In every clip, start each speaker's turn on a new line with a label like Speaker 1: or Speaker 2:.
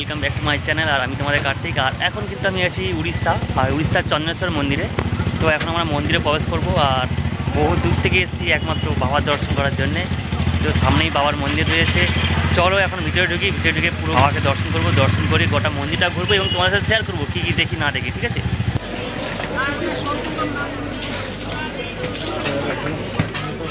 Speaker 1: Welcome back to my channel আর আমি তোমাদের কার্তিক। আর এখন কিন্তু আমি আছি উড়িষ্যা আর উড়িষ্যার চন্দ্রেশ্বর মন্দিরে। তো এখন আমরা মন্দিরে প্রবেশ করব আর বহু দূর থেকে এসেছি একমাত্র বাবার দর্শন করার জন্যে। তো সামনেই বাবার মন্দির রয়েছে। চলো এখন ভিতরে ঢুকি ভিতরে ঢুকে পুরো বাবাকে দর্শন করব দর্শন করে গোটা মন্দিরটা ঘুরবো এবং তোমাদের সাথে শেয়ার করব কী কী দেখি না দেখি ঠিক আছে?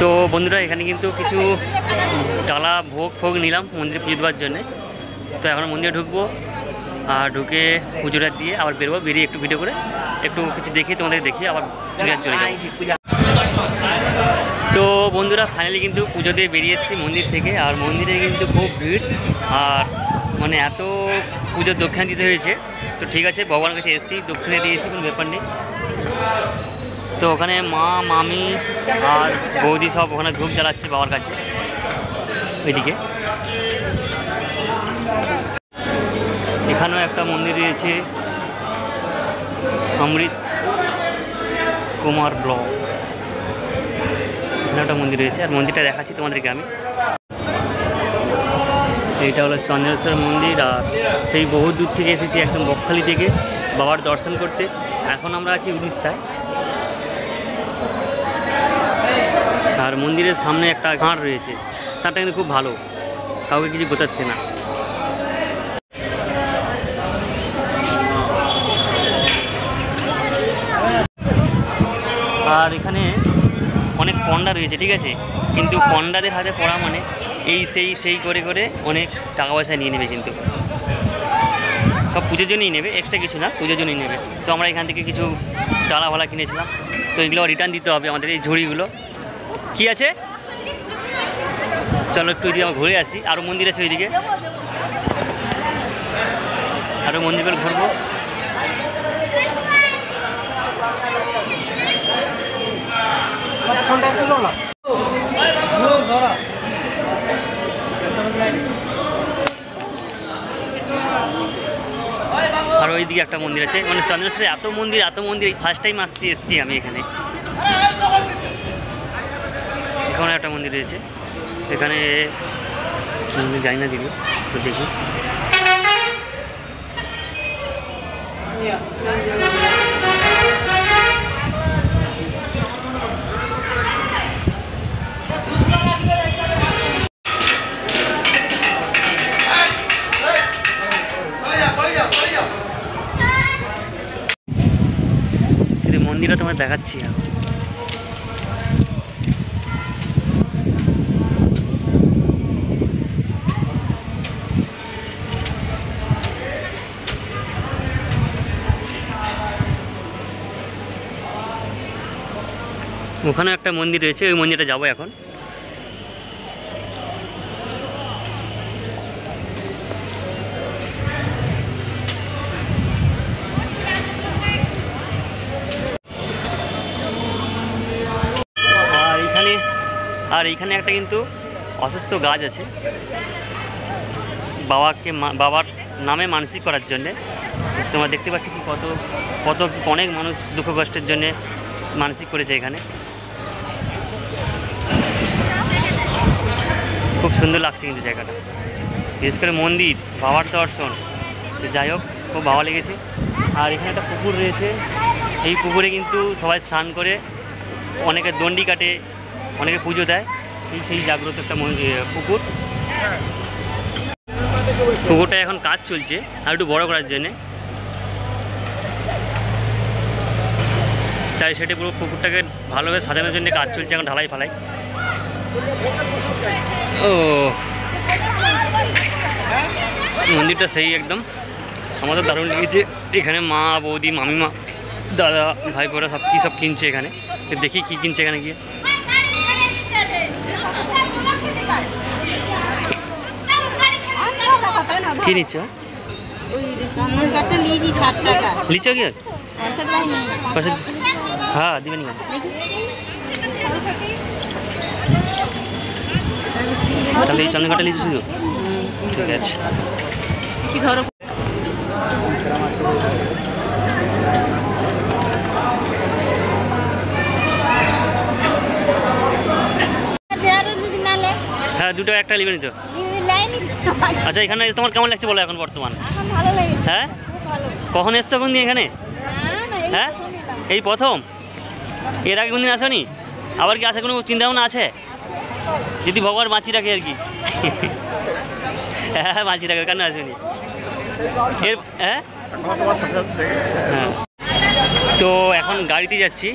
Speaker 1: তো বন্ধুরা, এখানে কিন্তু কিছু ডালা ভোগ ফোগ নিলাম মন্দিরে পুজো দেওয়ার জন্যে। তো এখন মন্দিরে ঢুকবো আর ঢুকে পুজোটা দিয়ে আবার বেরোবো, বেরিয়ে একটু ভিডিও করে একটু কিছু দেখি, তোমাদের দেখি, আবার চলে তো বন্ধুরা ফাইনালি কিন্তু পুজো দিয়ে বেরিয়ে এসেছি মন্দির থেকে। আর মন্দিরে কিন্তু খুব ভিড়, আর মানে এত পুজোর দক্ষিণা দিতে হয়েছে। তো ঠিক আছে, ভগবানের কাছে এসেছি, দক্ষিণে দিয়েছি, কোনো ব্যাপার নেই। তো ওখানে মা, মামি আর বৌদি সব ওখানে ধূপ জ্বালাচ্ছে বাবার কাছে। ওইদিকে এখানেও একটা মন্দির রয়েছে। অমৃত কুমার ব্লক। এখানে একটা মন্দির রয়েছে। আর মন্দিরটা দেখাচ্ছি তোমাদেরকে আমি। এইটা হলো চন্দ্রেশ্বর মন্দির। আর সেই বহু দূর থেকে এসেছি একদম বকখালি থেকে বাবার দর্শন করতে। এখন আমরা আছি উড়িষ্যায়। আর মন্দিরের সামনে একটা ঘাট রয়েছে। ঘাটটা কিন্তু খুব ভালো। কাউকে কিছু গোচাচ্ছে না। আর এখানে অনেক পন্ডা রয়েছে, ঠিক আছে? কিন্তু পন্ডাদের হাতে পড়া মানে এই সেই সেই করে করে অনেক টাকা পয়সা নিয়ে নেবে কিন্তু। সব পুজোর জন্যই নেবে এক্সট্রা কিছু না, পুজোর জন্যই নেবে। তো আমরা এখান থেকে কিছু ডালা ভালা কিনেছিলাম। তো এগুলো রিটার্ন দিতে হবে আমাদের এই ঝুড়িগুলো। কি আছে? চলো একটু ওইদিকে আমরা ঘুরে আসি। আরও মন্দির আছে ওইদিকে। আরও মন্দিরগুলো ঘুরবো। আর ওইদিকে একটা মন্দির আছে। মানে চন্দ্রেশ্বরে এত মন্দির এত মন্দির ফার্স্ট টাইম আসছি এসছি আমি এখানে। এখানে একটা মন্দির রয়েছে। এখানে যাই না দিদি তো দেখি। কিন্তু মন্দিরটা তোমার দেখাচ্ছি এখন। ওখানে একটা মন্দির রয়েছে, ওই মন্দিরটা যাব এখন। আর এখানে, আর একটা কিন্তু অসুস্থ গাছ আছে। বাবাকে বাবার নামে মানসিক করার জন্যে। তোমরা দেখতে পাচ্ছ কি কত কত অনেক মানুষ দুঃখ কষ্টের জন্যে মানসিক করেছে এখানে। খুব সুন্দর লাগছে কিন্তু জায়গাটা। বিশেষ করে মন্দির, বাবার দর্শন। তো যাই হোক, খুব ভালো লেগেছে। আর এখানে একটা পুকুর রয়েছে। এই পুকুরে কিন্তু সবাই স্নান করে, অনেকে দণ্ডি কাটে, অনেকে পুজো দেয়। এই সেই জাগ্রত একটা পুকুর। পুকুরটা এখন কাজ চলছে, আর একটু বড় করার জন্যে। চারি সাইডে পুরো পুকুরটাকে ভালোভাবে সাজানোর জন্য কাজ চলছে, এখন ঢালাই ফালাই। ও। মন্দিরটা সেই একদম। আমাদের দারুণ লেগেছে। এখানে মা বৌদি মামিমা দাদা ভাই বোরা সব কী সব কিনছে এখানে। দেখি কী কিনছে এখানে গিয়ে। কি নিচ্ছ? লিচ্ছ কি হ্যাঁ দিবেন তাহলে এই চন্দ্রঘাটা লিচু ঠিক আছে। হ্যাঁ দুটো একটা নেবেন তো আচ্ছা এখানে তোমার কেমন লাগছে বলো এখন বর্তমান? হ্যাঁ? কখন এসছো কোন দিন এখানে? হ্যাঁ? এই প্রথম? এর আগে কোনদিন আসনি? আবার কি আসে কোনো চিন্তা ভাবনা আছে? যদি ভগবান মাছি রাখে আর কি। হ্যাঁ মাছি রাখে, কেন আসেনি এর হ্যাঁ? হ্যাঁ। তো এখন গাড়িতে যাচ্ছি,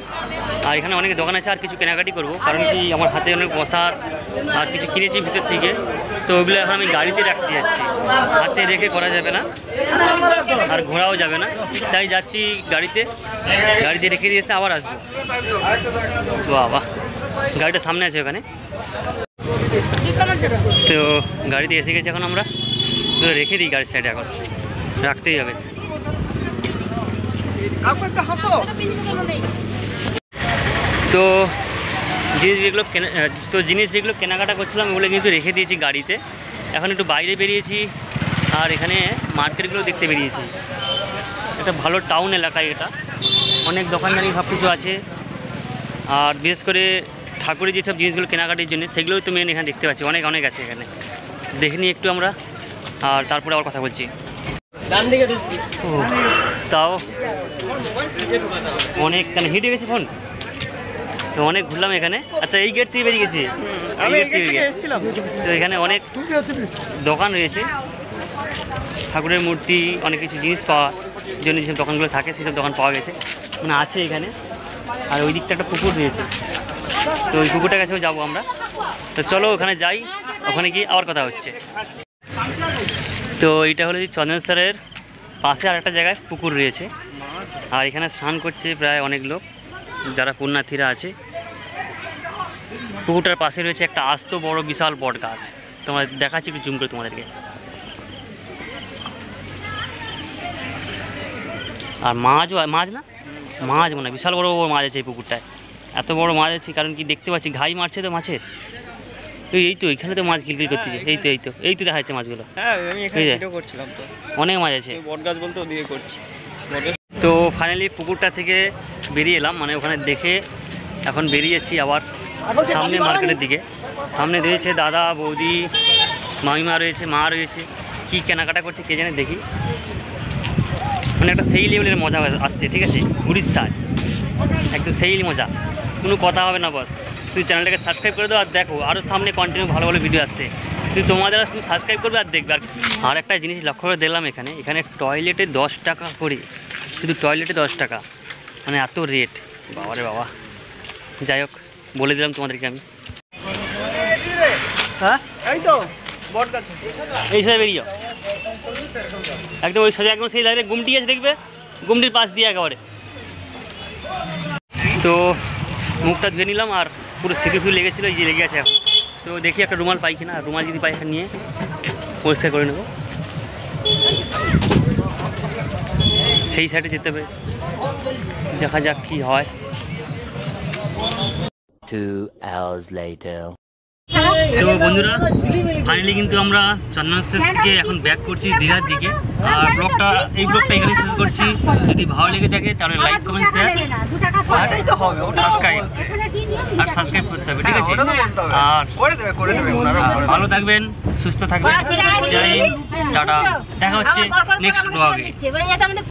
Speaker 1: আর এখানে অনেক দোকান আছে, আর কিছু কেনাকাটি করব, কারণ কি আমার হাতে অনেক মশার আর কিছু কিনেছি ভিতর থেকে, তো ওগুলো এখন আমি গাড়িতে রাখতে যাচ্ছি। হাতে রেখে করা যাবে না, আর ঘোরাও যাবে না, তাই যাচ্ছি গাড়িতে গাড়িতে রেখে দিয়ে এসে আবার আসব। বাবা গাড়িটা সামনে আছে ওখানে। তো গাড়িতে এসে গেছি এখন আমরা। রেখে দিই গাড়ির সাইডে এখন। রাখতেই হবে। তো জিনিস যেগুলো কেনা তো জিনিস যেগুলো কেনাকাটা করছিলাম ওগুলো কিন্তু রেখে দিয়েছি গাড়িতে। এখন একটু বাইরে বেরিয়েছি আর এখানে মার্কেটগুলো দেখতে বেরিয়েছি। একটা ভালো টাউন এলাকায় এটা। অনেক দোকানদারি সব কিছু আছে। আর বিশেষ করে ঠাকুরের যেসব জিনিসগুলো কেনাকাটির জন্য সেগুলোই তো মেন এখানে দেখতে পাচ্ছি। অনেক অনেক আছে এখানে। দেখে নিই একটু আমরা। আর তারপরে আবার কথা বলছি। ও, তাও? অনেক কেন হেঁটে গেছে ফোন তো অনেক ঘুরলাম এখানে। আচ্ছা এই গেট থেকে বেরিয়ে গেছি। তো এখানে অনেক দোকান রয়েছে। ঠাকুরের মূর্তি অনেক কিছু জিনিস পাওয়ার জন্য যেসব দোকানগুলো থাকে সেসব দোকান পাওয়া গেছে। মানে আছে এখানে। আর ওই দিকটা একটা পুকুর রয়েছে। তো ওই পুকুরটার কাছেও যাব আমরা। তো চলো ওখানে যাই, ওখানে গিয়ে আবার কথা হচ্ছে। তো এটা হলো যে চন্দনেশ্বরের পাশে আর একটা জায়গায় পুকুর রয়েছে। আর এখানে স্নান করছে প্রায় অনেক লোক, যারা পুণ্যার্থীরা আছে। পুকুরটার পাশে রয়েছে একটা আস্ত বড় বিশাল বট গাছ। তোমার দেখাচ্ছি একটু জুম করে তোমাদেরকে। আর মাছও, মাছ না? মাছ মনে হয় বিশাল বড় বড় মাছ আছে এই পুকুরটায়। এত বড় মাছ আছে কারণ কি দেখতে পাচ্ছি ঘাই মারছে তো মাছের। এই তো এখানে তো মাছ কিলকিল করতেছে। এই তো এই তো এই তো দেখা যাচ্ছে মাছগুলো।
Speaker 2: হ্যাঁ আমি এখানে ভিডিও করছিলাম তো।
Speaker 1: অনেক মাছ আছে।
Speaker 2: বট গাছ বলতে ওদিকে করছি।
Speaker 1: তো ফাইনালি পুকুরটা থেকে বেরিয়ে এলাম মানে ওখানে দেখে এখন বেরিয়ে যাচ্ছি আবার সামনে মার্কেটের দিকে। সামনে রয়েছে দাদা বৌদি মামিমা রয়েছে মা রয়েছে। কি কেনাকাটা করছে কে জানে দেখি। মানে একটা সেই লেভেলের মজা আসছে ঠিক আছে? উড়িষ্যায় একদম সেই মজা। কোনো কথা হবে না বস তুই চ্যানেলটাকে সাবস্ক্রাইব করে দাও আর দেখো আরও সামনে কন্টিনিউ ভালো ভালো ভিডিও আসছে। তুই তোমাদের শুধু সাবস্ক্রাইব করবে আর দেখবে। আর আর একটা জিনিস লক্ষ্য করে দেখলাম এখানে। এখানে টয়লেটে দশ টাকা করে। শুধু টয়লেটে দশ টাকা। মানে এত রেট বাবা রে বাবা। যাই হোক বলে দিলাম তোমাদেরকে আমি। হ্যাঁ?
Speaker 2: এই তো।
Speaker 1: এই সোজা বেরিয়ে যাও। একদম ওই সোজা একদম সেই লাইনে গুমটি আছে, দেখবে? গুমটির পাশ দিয়ে একেবারে। তো মুখটা ধুয়ে নিলাম আর পুরো সিঁদুর ফুল লেগেছিলো, এই যে লেগে আছে এখন। তো দেখি একটা রুমাল পাই কিনা, রুমাল যদি পাই নিয়ে পরিষ্কার করে নেব। সেই সাইডে যেতে হবে, দেখা যাক কি হয়।
Speaker 3: Two hours later.
Speaker 1: তো বন্ধুরা ফাইনালি কিন্তু আমরা চন্দনেশ্বর থেকে এখন ব্যাক করছি দীঘার দিকে। আর ব্লগটা এই ব্লগটা এখানে শেষ করছি। যদি ভালো লেগে থাকে তাহলে লাইক কমেন্ট শেয়ার সাবস্ক্রাইব আর সাবস্ক্রাইব করতে হবে ঠিক আছে? আর। ভালো থাকবেন সুস্থ থাকবেন। জয় হিন্দ টাটা। দেখা হচ্ছে নেক্সট ব্লগে
Speaker 4: আমাদের